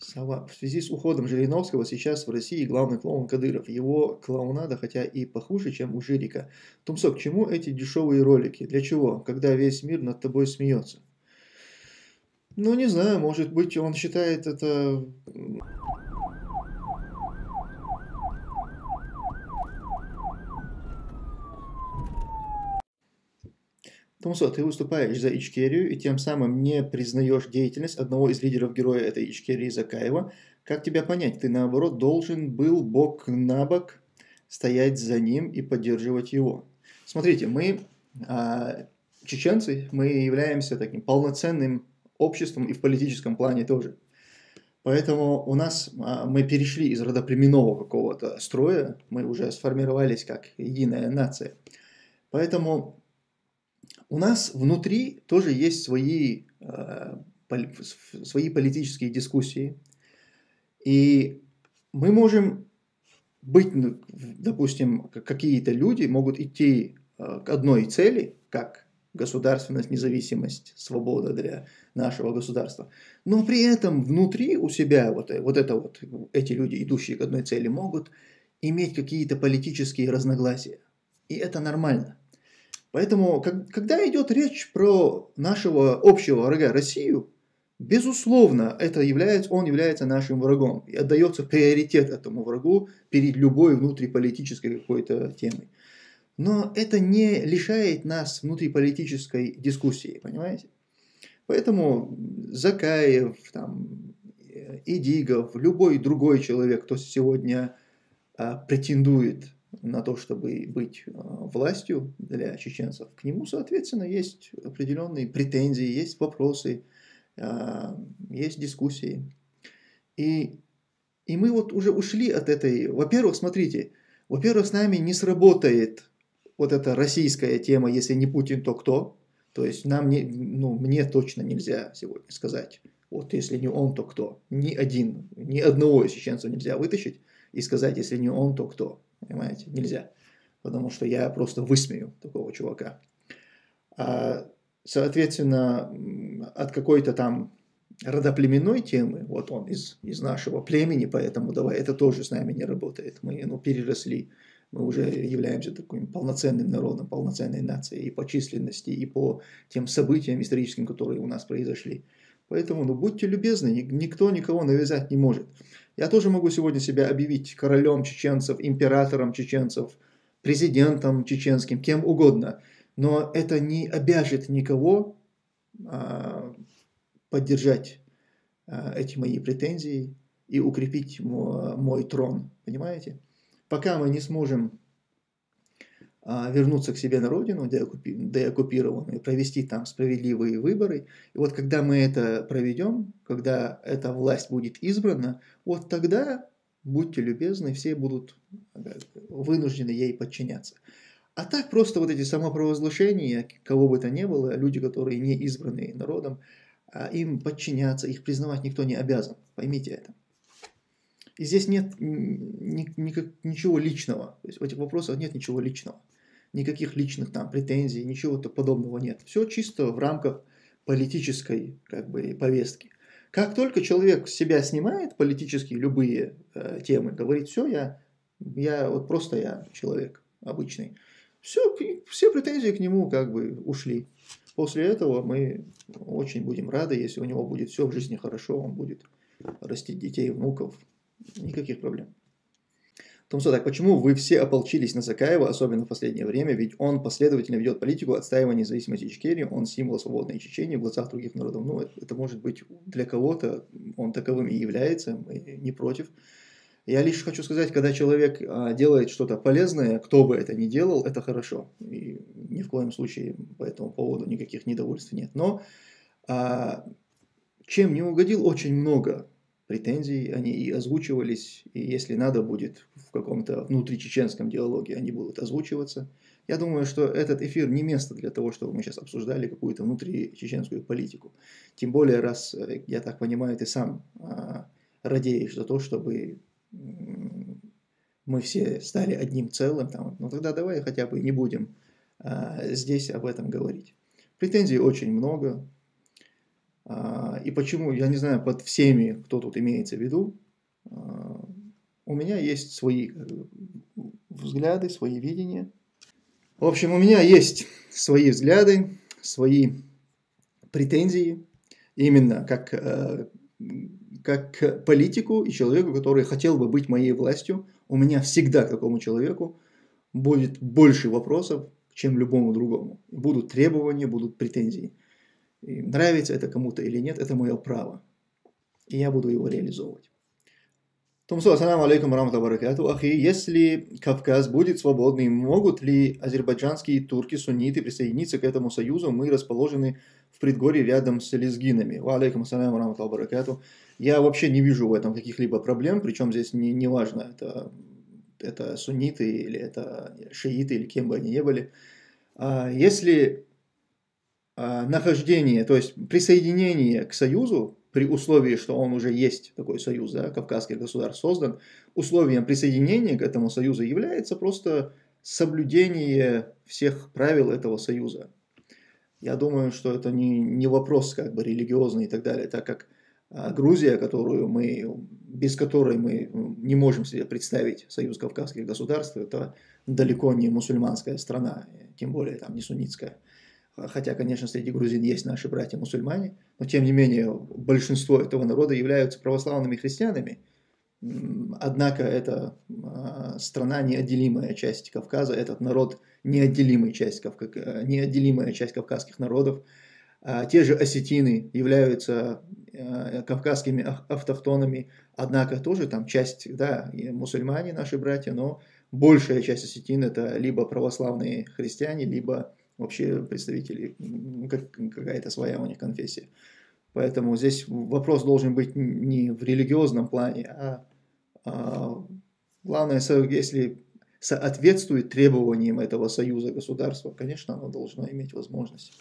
Сова. В связи с уходом Жириновского сейчас в России главный клоун Кадыров. Его клоунада, хотя и похуже, чем у Жирика. Тумсо, к чему эти дешевые ролики? Для чего? Когда весь мир над тобой смеется. Ну, не знаю, может быть, он считает это Томсо, ты выступаешь за Ичкерию и тем самым не признаешь деятельность одного из лидеров героя этой Ичкерии Закаева. Как тебя понять? Ты, наоборот, должен был бок на бок стоять за ним и поддерживать его. Смотрите, мы, а, чеченцы, мы являемся таким полноценным обществом и в политическом плане тоже. Поэтому у нас а, мы перешли из родоплеменного какого-то строя, мы уже сформировались как единая нация. Поэтому у нас внутри тоже есть свои, э, свои политические дискуссии. И мы можем быть, ну, допустим, какие-то люди могут идти э, к одной цели, как государственность, независимость, свобода для нашего государства. Но при этом внутри у себя вот, вот это вот, эти люди, идущие к одной цели, могут иметь какие-то политические разногласия. И это нормально. Поэтому, когда идет речь про нашего общего врага Россию, безусловно, это является, он является нашим врагом. И отдается приоритет этому врагу перед любой внутриполитической какой-то темой. Но это не лишает нас внутриполитической дискуссии, понимаете? Поэтому Закаев, там, Идигов, любой другой человек, кто сегодня а, претендует на то, чтобы быть а, властью для чеченцев, к нему, соответственно, есть определенные претензии, есть вопросы, а, есть дискуссии. И, и мы вот уже ушли от этой... Во-первых, смотрите, во-первых, с нами не сработает вот эта российская тема, если не Путин, то кто? То есть нам не, ну, мне точно нельзя сегодня сказать, вот если не он, то кто? Ни один, ни одного из чеченцев нельзя вытащить и сказать, если не он, то кто? Понимаете? Нельзя. Потому что я просто высмею такого чувака. А, соответственно, от какой-то там родоплеменной темы, вот он из, из нашего племени, поэтому давай, это тоже с нами не работает. Мы ну, переросли, мы уже являемся таким полноценным народом, полноценной нацией и по численности, и по тем событиям историческим, которые у нас произошли. Поэтому, ну, будьте любезны, никто никого навязать не может. Я тоже могу сегодня себя объявить королем чеченцев, императором чеченцев, президентом чеченским, кем угодно. Но это не обяжет никого а, поддержать а, эти мои претензии и укрепить мой, мой трон. Понимаете? Пока мы не сможем вернуться к себе на родину, деоккупированную, провести там справедливые выборы. И вот когда мы это проведем, когда эта власть будет избрана, вот тогда, будьте любезны, все будут вынуждены ей подчиняться. А так просто вот эти самопровозглашения, кого бы то ни было, люди, которые не избраны народом, а им подчиняться, их признавать никто не обязан. Поймите это. И здесь нет ни, ни, ничего личного. То есть в этих вопросах нет ничего личного никаких личных там претензий, ничего-то подобного нет. Все чисто в рамках политической как бы повестки. Как только человек себя снимает, политические любые э, темы, говорит, все, я, я вот просто я человек обычный, все, все претензии к нему как бы ушли. После этого мы очень будем рады, если у него будет все в жизни хорошо, он будет растить детей, внуков, никаких проблем. Томсо, так почему вы все ополчились на Закаева, особенно в последнее время, ведь он последовательно ведет политику отстаивания независимости Ичкерии, он символ свободной Чечении в глазах других народов. Ну, это, это может быть для кого-то, он таковым и является, мы не против. Я лишь хочу сказать, когда человек а, делает что-то полезное, кто бы это ни делал, это хорошо. И ни в коем случае по этому поводу никаких недовольств нет. Но а, чем не угодил, очень много претензий, они и озвучивались, и если надо будет в каком-то внутричеченском диалоге, они будут озвучиваться. Я думаю, что этот эфир не место для того, чтобы мы сейчас обсуждали какую-то внутричеченскую политику. Тем более, раз, э, я так понимаю, ты сам а, радеешь за то, чтобы мы все стали одним целым, там, ну тогда давай хотя бы не будем а, здесь об этом говорить. Претензий очень много, и почему, я не знаю, под всеми, кто тут имеется в виду, а, у меня есть свои э, взгляды, свои видения. В общем, у меня есть свои взгляды, свои претензии, именно как, э, как политику и человеку, который хотел бы быть моей властью. У меня всегда к такому человеку будет больше вопросов, чем любому другому. Будут требования, будут претензии. И нравится это кому-то или нет, это мое право. И я буду его реализовывать. Тумсу, ассаламу алейкум баракату. Ахи, если Кавказ будет свободный, могут ли азербайджанские турки, сунниты присоединиться к этому союзу? Мы расположены в предгорье рядом с лезгинами. Ва алейкум ассаламу баракату. Я вообще не вижу в этом каких-либо проблем, причем здесь не, не важно, это, это сунниты или это шииты или кем бы они ни были. А если нахождение, то есть присоединение к Союзу, при условии, что он уже есть, такой союз, да, Кавказских государств создан, условием присоединения к этому союзу является просто соблюдение всех правил этого союза. Я думаю, что это не, не вопрос как бы религиозный и так далее, так как а, Грузия, которую мы, без которой мы не можем себе представить союз Кавказских государств, это далеко не мусульманская страна, тем более там не суннитская хотя, конечно, среди грузин есть наши братья-мусульмане, но тем не менее большинство этого народа являются православными христианами. Однако это а, страна неотделимая часть Кавказа, этот народ неотделимая часть, неотделимая часть кавказских народов. А, те же осетины являются а, кавказскими автохтонами, однако тоже там часть, да, мусульмане наши братья, но большая часть осетин это либо православные христиане, либо вообще представители, как, какая-то своя у них конфессия. Поэтому здесь вопрос должен быть не в религиозном плане, а, а главное, если соответствует требованиям этого союза государства, конечно, оно должно иметь возможность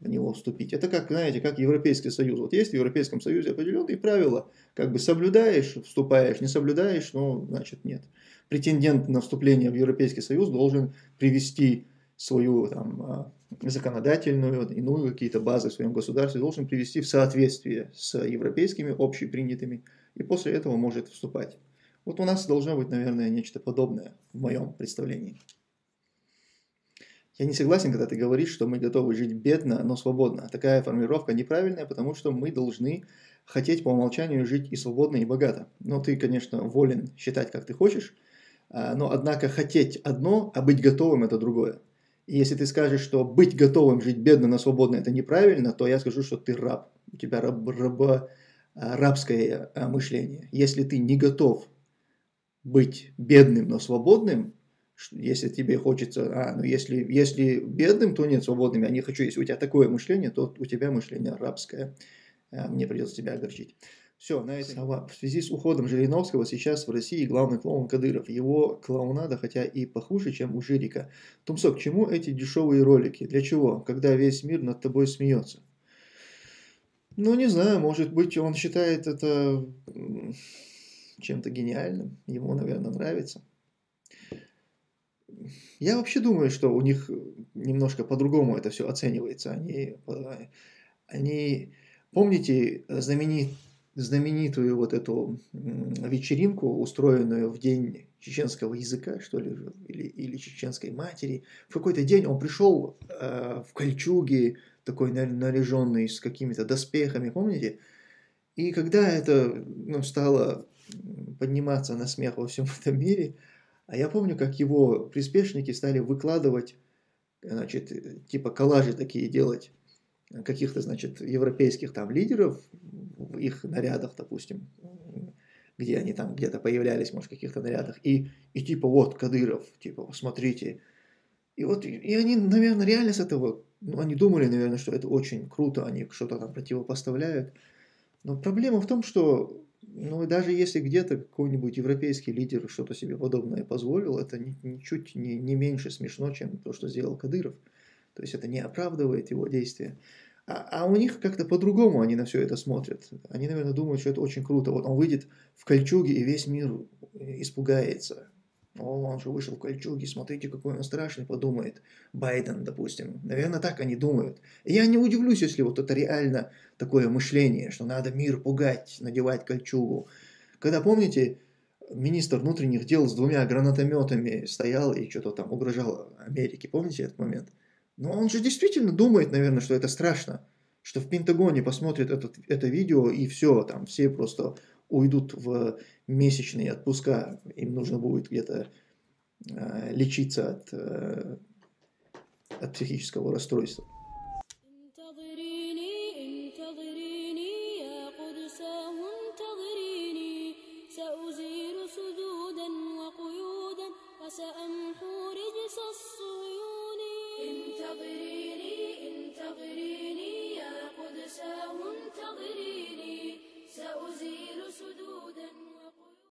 в него вступить. Это как, знаете, как Европейский Союз. Вот есть в Европейском Союзе определенные правила, как бы соблюдаешь, вступаешь, не соблюдаешь, ну, значит, нет. Претендент на вступление в Европейский Союз должен привести свою там, а, законодательную, иную какие-то базы в своем государстве, должен привести в соответствие с европейскими общепринятыми, и после этого может вступать. Вот у нас должно быть, наверное, нечто подобное в моем представлении. Я не согласен, когда ты говоришь, что мы готовы жить бедно, но свободно. Такая формулировка неправильная, потому что мы должны хотеть по умолчанию жить и свободно, и богато. Но ты, конечно, волен считать, как ты хочешь, а, но однако хотеть одно, а быть готовым – это другое. И если ты скажешь, что быть готовым жить бедно, но свободно – это неправильно, то я скажу, что ты раб. У тебя раб, раба, а, рабское а, мышление. Если ты не готов быть бедным, но свободным, если тебе хочется, а, ну если, если бедным, то нет свободным, я не хочу, если у тебя такое мышление, то у тебя мышление рабское, а, мне придется тебя огорчить. Все, на этом. В связи с уходом Жириновского сейчас в России главный клоун Кадыров. Его клоунада, хотя и похуже, чем у Жирика. Тумсо, к чему эти дешевые ролики? Для чего? Когда весь мир над тобой смеется. Ну, не знаю, может быть, он считает это чем-то гениальным. Ему, наверное, нравится. Я вообще думаю, что у них немножко по-другому это все оценивается. Они, они помните знаменит, знаменитую вот эту вечеринку, устроенную в день чеченского языка, что ли, или, или чеченской матери. В какой-то день он пришел э, в кольчуге, такой наряженный с какими-то доспехами, помните? И когда это ну, стало подниматься на смех во всем этом мире, а я помню, как его приспешники стали выкладывать, значит, типа коллажи такие делать, каких-то, значит, европейских там лидеров в их нарядах, допустим, где они там где-то появлялись, может, в каких-то нарядах, и, и типа вот Кадыров, типа, посмотрите. И вот, и они, наверное, реально с этого, ну, они думали, наверное, что это очень круто, они что-то там противопоставляют. Но проблема в том, что, ну, даже если где-то какой-нибудь европейский лидер что-то себе подобное позволил, это ничуть не, не меньше смешно, чем то, что сделал Кадыров. То есть это не оправдывает его действия. А, а у них как-то по-другому они на все это смотрят. Они, наверное, думают, что это очень круто. Вот он выйдет в кольчуге, и весь мир испугается. О, он же вышел в кольчуге, смотрите, какой он страшный, подумает Байден, допустим. Наверное, так они думают. Я не удивлюсь, если вот это реально такое мышление, что надо мир пугать, надевать кольчугу. Когда, помните, министр внутренних дел с двумя гранатометами стоял и что-то там угрожал Америке, помните этот момент? Но он же действительно думает, наверное, что это страшно, что в Пентагоне посмотрят этот, это видео и все, там все просто уйдут в месячные отпуска, им нужно будет где-то э, лечиться от, э, от психического расстройства.